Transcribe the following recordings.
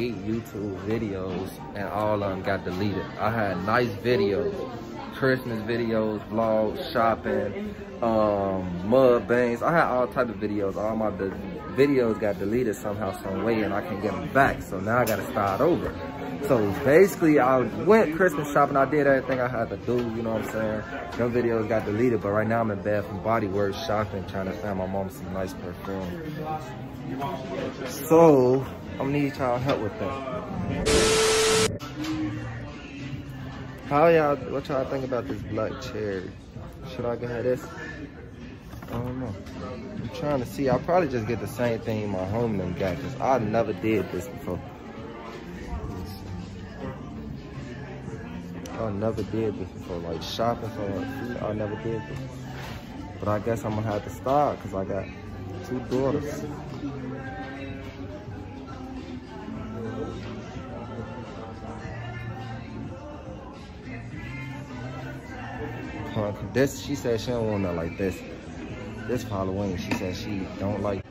eight YouTube videos and all of them got deleted. I had nice videos, Christmas videos, vlogs, shopping, um, mud bangs. I had all type of videos. All my videos got deleted somehow, some way, and I can't get them back. So now I gotta start over. So basically, I went Christmas shopping. I did everything I had to do, you know what I'm saying? No videos got deleted, but right now I'm in Bath and Body Works shopping, trying to find my mom some nice perfume. So, I'm gonna need y'all help with that. How y'all, what y'all think about this black cherry? Should I go ahead this? I don't know. I'm trying to see. I'll probably just get the same thing my home them got, because I never did this before. I never did this before, like shopping for food, I never did this. But I guess I'm gonna have to start because I got two daughters. This, she said she don't want nothing like this. This Halloween, she said she don't like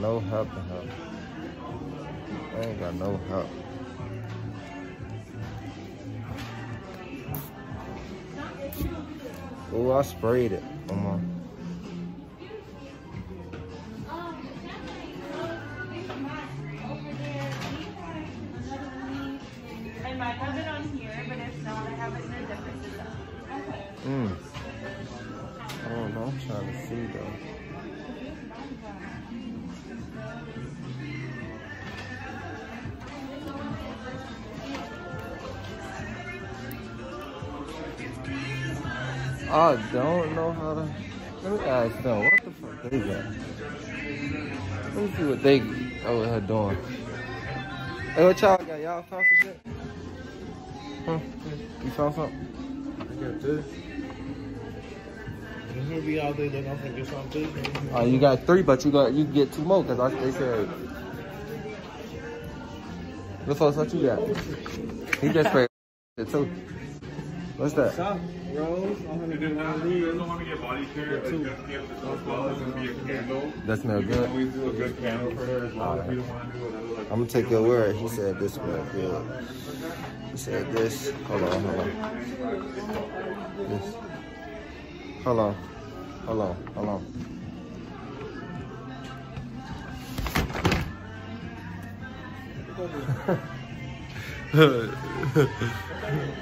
no help. I ain't got no help. Oh, I sprayed it on I don't know how to. Let me ask them. What the fuck they got? Let me see what they over here doing. Hey, what y'all got? Y'all found some shit? Huh? You found something? I got this. He'll be out there looking for get something. Oh, you got three, but you got you get two more because they said. What folks what you got? He just sprayed it too. What's that? That smell good. Like I'm gonna take your word. He said this smell good. He said this. Hold on, hold on. This. Hold on. Hold on. Hold on.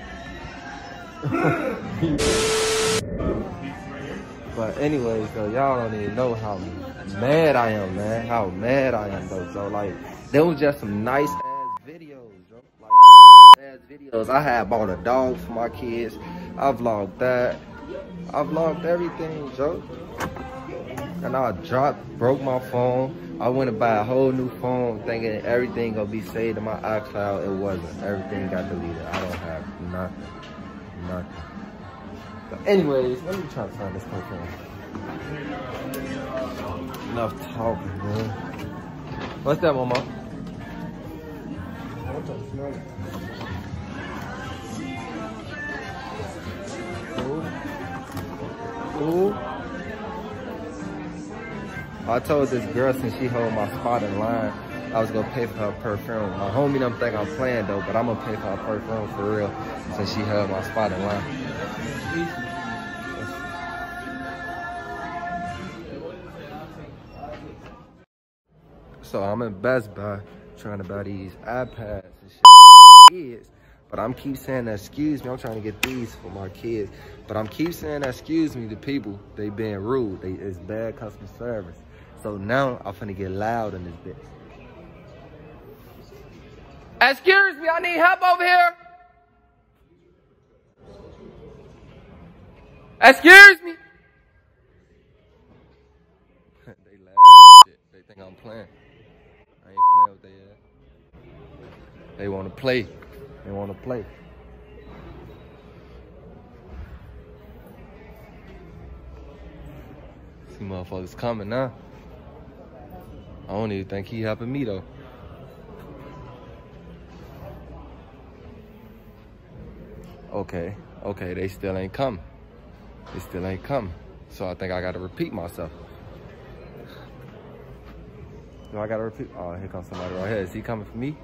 But anyways, though, y'all don't even know how mad I am, man. How mad I am, though. So, like, there was just some nice ass videos, bro. Like, ass videos. I had bought a dog for my kids. I vlogged that. I vlogged everything, Joe. And I dropped, broke my phone. I went to buy a whole new phone thinking everything gonna be saved in my iCloud. It wasn't. Everything got deleted. I don't have nothing. But anyways, let me try to find this perfume. Enough talking, man. What's that, mama? Ooh. Ooh. I told this girl since she hold my spot in line, I was gonna pay for her perfume. My homie don't think I'm playing though, but I'm gonna pay for her perfume for real since she held my spot in line. So I'm in Best Buy trying to buy these iPads and shit kids. But I'm keep saying excuse me. I'm trying to get these for my kids. But I'm keep saying excuse me to people. They being rude. They, it's bad customer service. So now I'm finna get loud in this bitch. Excuse me, I need help over here. Excuse me. they laugh They think I'm playing. I ain't playing with they. They wanna play. They wanna play. See motherfuckers coming now. I don't even think he helping me though. Okay, okay, they still ain't come. They still ain't come. So I think I gotta repeat myself. Do I gotta repeat? Oh, here comes somebody right here. Is he coming for me?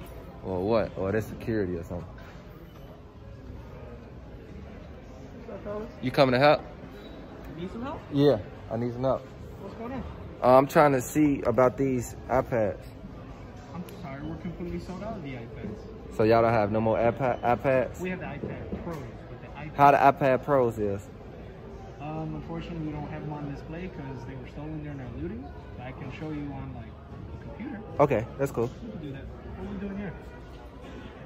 Or what? Or that's security or something. You coming to help? Need some help? Yeah, I need some help. What's going on? Uh, I'm trying to see about these iPads. I'm sorry, we're completely sold out of the iPads. So y'all don't have no more iPad iPads? We have the iPad Pros, but the iPad, How the iPad Pros is? um, unfortunately, we don't have them on display because they were stolen during our looting. But I can show you on like a computer. Okay, that's cool. We can do that. What are we doing here?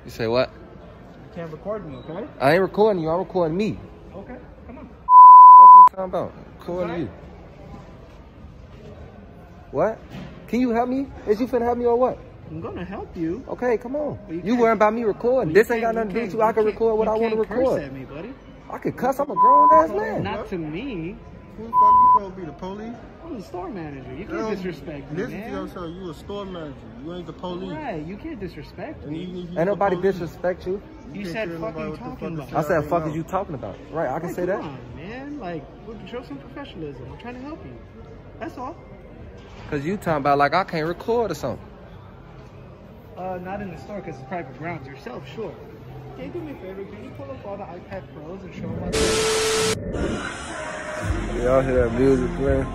You say what? I can't record me, okay? I ain't recording you, I'm recording me. Okay, come on. What you talking about? Recording you. What? Can you help me? Is you finna help me or what? I'm gonna help you. Okay, come on. Well, you You, worrying about me recording. You this ain't got nothing to do with can't- you. I can record what I want to can't curse record. at me, buddy. I can cuss. I'm a grown ass man. Not to me. Who the fuck you supposed to be the police? I'm the store manager. You You can't don't- disrespect me, Listen to man. yourself. You a store manager. You ain't the police. Right, you can't disrespect me. even Ain't nobody police, disrespect you. You can't said tell fucking nobody what the talking fuck about. I said, fuck is you talking about? Right, I can say that. man. Like, look, show some professionalism. I'm trying to help you. That's all. Cause you talking about like I can't record or something. Uh, not in the store because it's private grounds. Yourself, sure. Can you do me a favor? Can you pull up all the iPad Pros and show them? Y'all hear that music playing?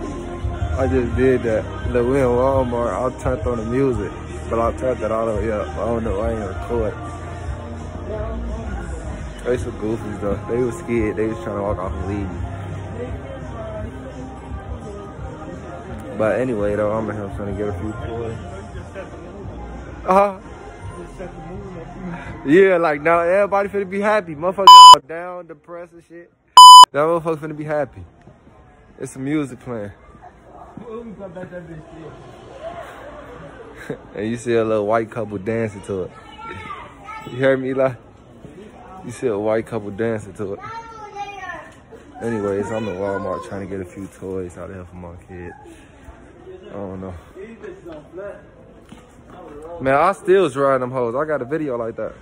I just did that. Look, we in Walmart. I'll turned on the music, but I'll turned that all the way up. I don't know. I ain't record. They some goofies though. They was scared. They was trying to walk off and leave. But anyway, though, I'm in here trying to get a few toys. Uh huh. Yeah, like now everybody finna be happy. Motherfuckers all down, depressed and shit. That motherfucker finna be happy. It's some music playing. and you see a little white couple dancing to it. You hear me, Eli? You see a white couple dancing to it. Anyways, I'm in Walmart trying to get a few toys out of here for my kids. I don't know. Man, I still riding them hoes. I got a video like that.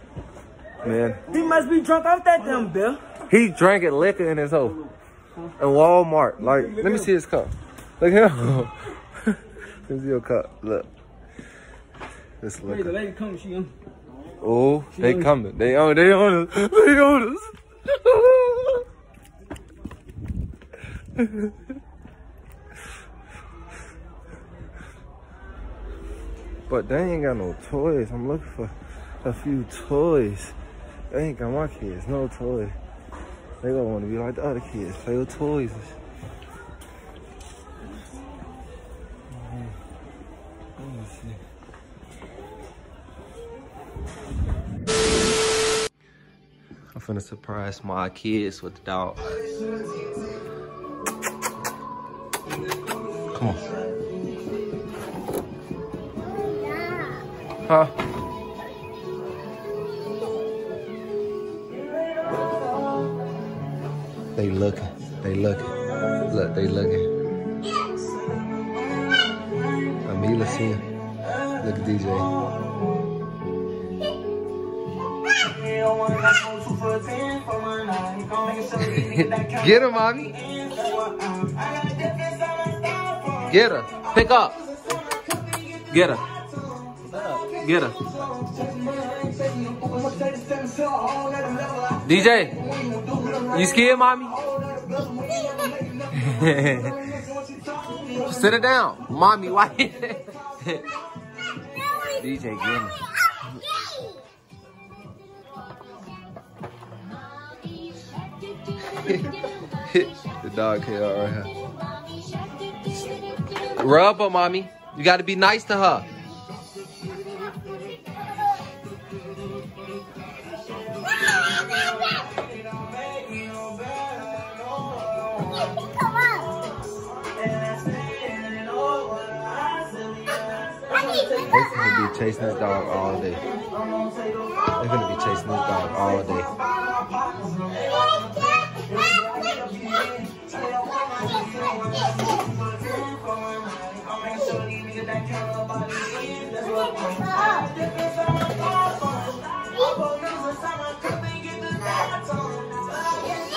Man, He must be drunk off that damn bill. he drinking liquor in his hoe. In Walmart. Like, let me see his cup. Look at him. let me see your cup. Look. This Hey, the lady come, she Oh, they coming. They on they on us. They on us. but they ain't got no toys. I'm looking for a few toys. They ain't got my kids no toys. They gonna want to be like the other kids, play with toys. I'm finna surprise my kids with the dog. Come on. Huh? They looking. They looking. Look, they looking. Amila him. Look at DJ. Get her, mommy. Get her. Pick up. Get her. Get her. DJ, you scared, mommy? Sit it down. Mommy, why? DJ, get her. the dog here right here. Rub her, mommy. You got to be nice to her. Chasing this dog all day. They're gonna be chasing this dog all day.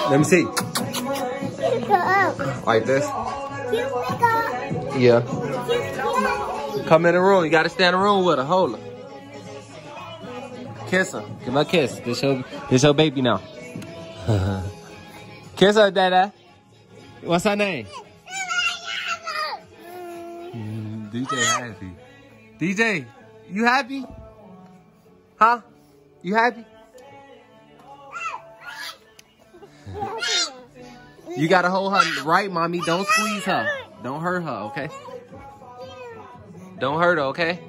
Let me see. Like this? Yeah. Come in the room. You gotta stay in the room with her. Hold her. Kiss her. Give her a kiss. This your, this your baby now. kiss her, Dada. What's her name? Mm, DJ happy. DJ, you happy? Huh? You happy? You gotta hold her right, mommy. Don't squeeze her. Don't hurt her, okay? Don't hurt her, okay?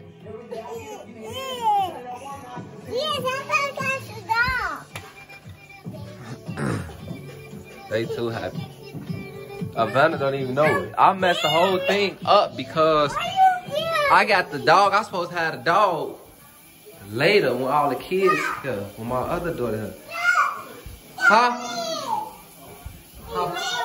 They too happy. Havana don't even know it. I messed the whole thing up because I got the dog. I supposed to have the dog later when all the kids here, when my other daughter here. Huh? Huh?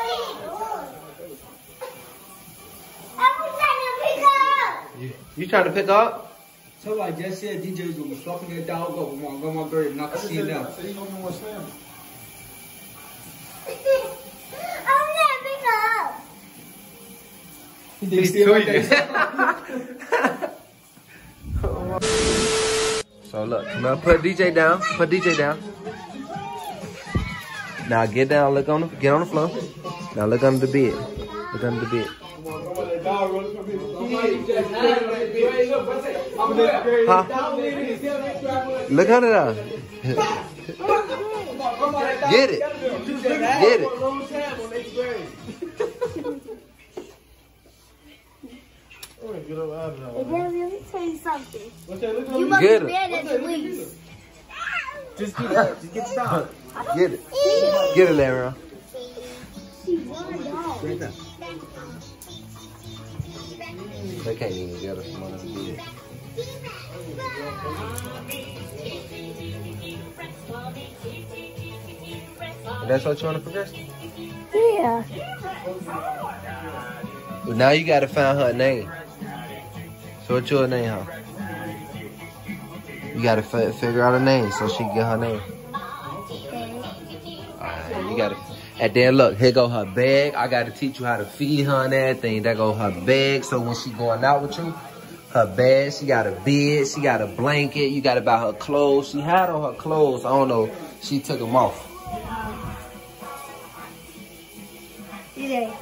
You, you trying to pick up? So I just said DJ's gonna be swapping that dog up with Montgomery Bird and not to see him down. So you gonna be more slam. They still like that. So look, come on, put DJ down. Put DJ down. Now get down, look on the get on the floor. Now look under the bed. Look under the bed. Huh? Look under there. Get it. Get it. Let me tell you something. Okay, You must Get be it. bad at the least. Just get it. Just get the dog. Get it. Get it, Larry. Right now. They can't even get us from under the bed. That's what you want to progress? Yeah. Well, now you gotta find her name. So what's your name, huh? You gotta figure out a name so she can get her name. And then look, here go her bag. I gotta teach you how to feed her and everything. There go her bag. So when she going out with you, her bag, she got a bed, she got a blanket, you gotta buy her clothes. She had on her clothes. I don't know. She took them off. DJ.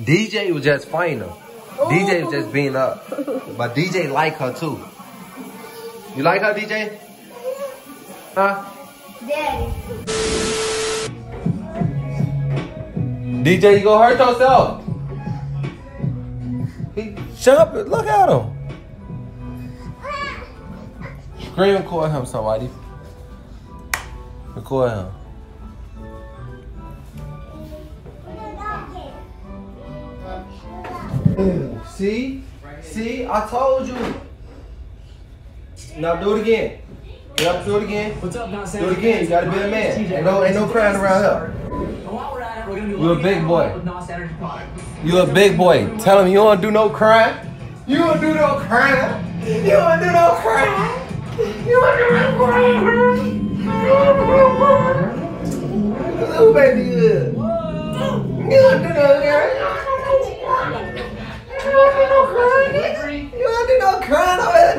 DJ was just fine her. Oh. DJ was just being up. But DJ like her too. You like her, DJ? Huh? Daddy. DJ, you gonna hurt yourself. He jumping. Look at him. Scream and record him, somebody. Record him. See? See? I told you. Now do it again. Up, do it again. What's up, Do it again. You gotta be a man. Ain't no, ain't no crying around here. You a big boy. You a big boy. Tell him you don't do no crime. You don't do no crime. You don't do no crime. You don't do no crime. You don't do no crime. Little baby good. You don't do no crime. You don't do no crime. You don't do no crime over.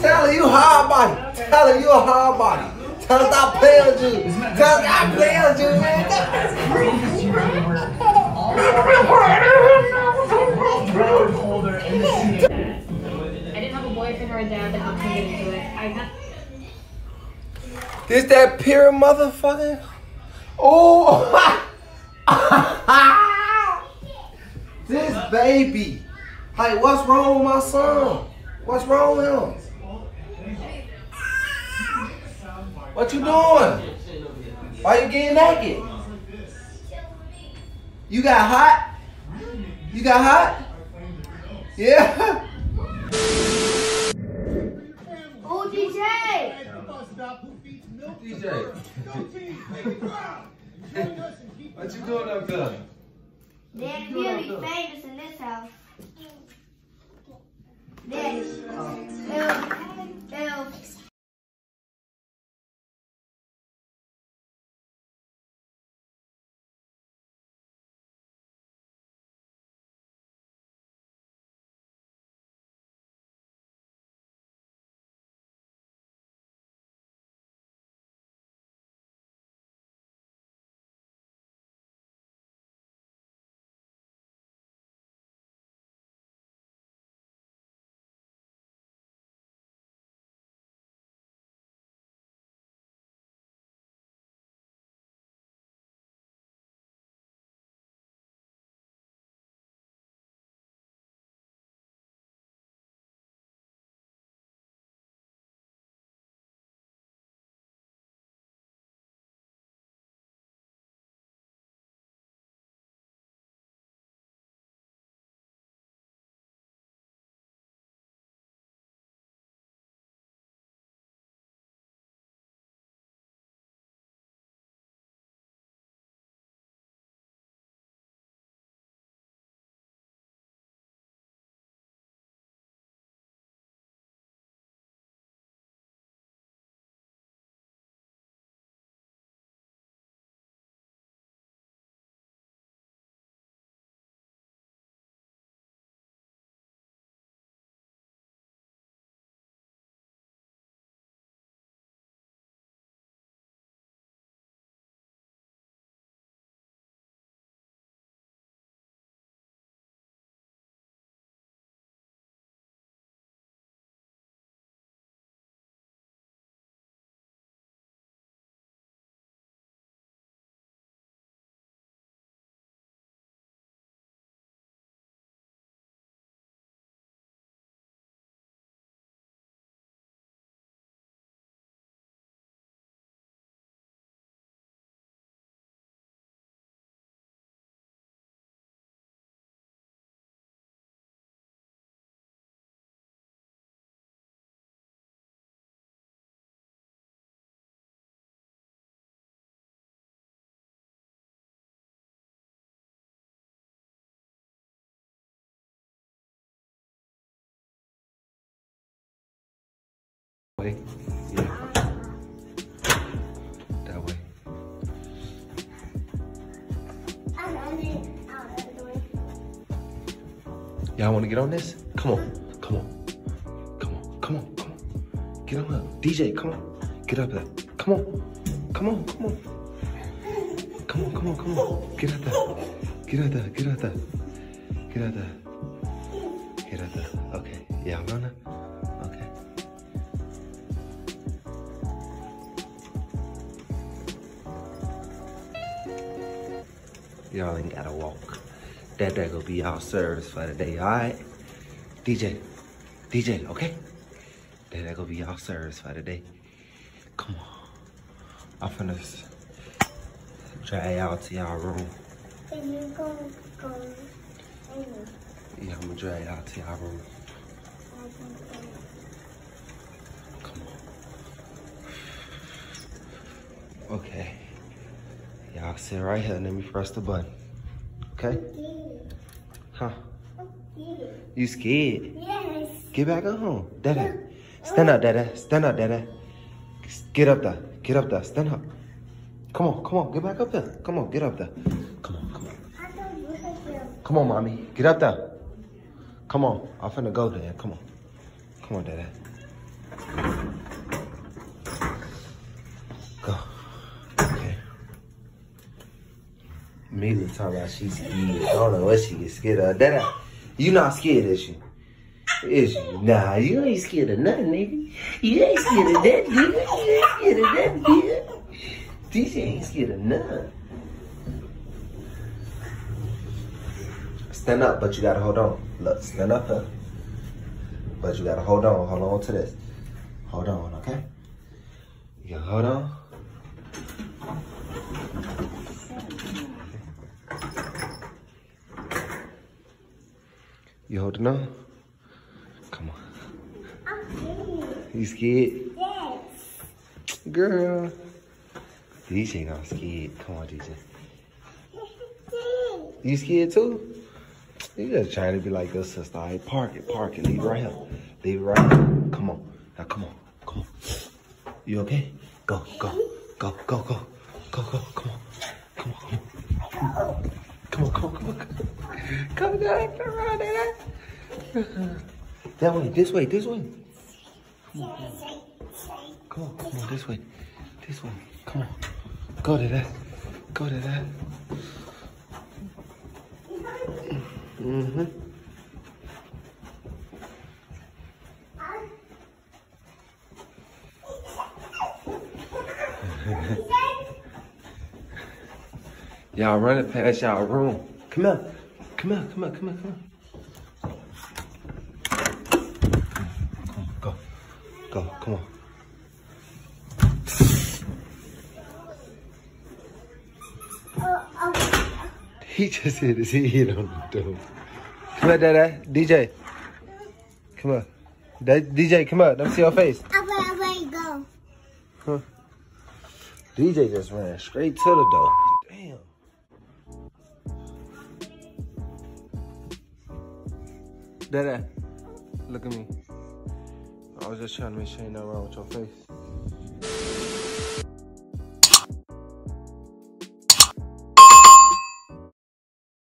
Tell her you hard body. Tell her you a hard body. Tell her stop playing with you. Tell her stop playing This that pure motherfucking. Oh! this baby. Hey, what's wrong with my son? What's wrong with him? What you doing? Why you getting naked? You got hot? You got hot? Yeah. Oh, DJ. DJ. what you doing up there? Daddy really famous in this house. Daddy. Elf. Elf. Way. Yeah. That way. Y'all want to get on this? Come on. Come on. Come on. Come on. Come on. Get on up. DJ, come on. Get up there. Come on. Come on. Come on. Come on. Come on. Come on. Get out there. Get out there. Get out there. Get out there. Get out there. Okay. Yeah, I'm Y'all ain't gotta walk. That there gonna be our service for the day, alright? DJ, DJ, okay? That there gonna be our service for the day. Come on. I'm finna drag y'all to y'all room. Yeah, I'm gonna drag y'all to y'all room. Come on. Okay. Y'all sit right here. And let me press the button. Okay? Huh? You scared? Yes. Get back on home. Dada. Stand up, Dada. Stand up, Dada. Get up there. Get up there. Stand up. Come on, come on. Get back up there. Come on, get up there. Come on, come on. Come on, mommy. Get up there. Come on. I'm finna go there. Come on. Come on, Dada. Mila talking about she's scared. I don't know what she gets scared of. Dada, you not scared, is you? Is you? Nah, you ain't scared of nothing, nigga. You ain't scared of that, nigga. You ain't scared of that, nigga. DJ ain't scared of nothing. Stand up, but you gotta hold on. Look, stand up there. But you gotta hold on. Hold on to this. Hold on, okay? You gotta hold on. You holding on? Come on. You scared? Yes. Girl. DJ not scared. Come on, DJ. You scared too? You just trying to be like this, sister. All right, park it, park it. Leave it right here. Leave it right here. Come on. Now, come on. Come on. You okay? Go, go, go, go, go, go, go. Come on. Come on, come on. Come on, come on, come on. Come down, come around there. That way, this way, this way. Come on, come on, come on, this way. This way. Come on. Go to that. Go to that. Mm-hmm. y'all running past y'all room. Come here. Come here, come here, come here, come here. On, go. Go, come on. He just hit his head on the door. Come here, Dada. DJ. Come here. That, DJ, come here. Let me see your face. Where, where you go? Huh. DJ just ran straight to the door. Dada, look at me. I was just trying to make sure you ain't nothing wrong with your face.